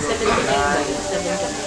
Seven to nine. Seven to nine.